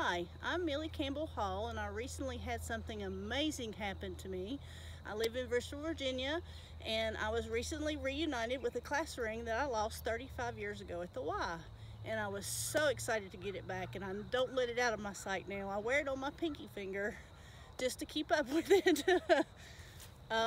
Hi, I'm Milly Campbell Hall and I recently had something amazing happen to me. I live in Bristol, Virginia and I was recently reunited with a class ring that I lost 35 years ago at the Y. And I was so excited to get it back and I don't let it out of my sight now. I wear it on my pinky finger just to keep up with it. um,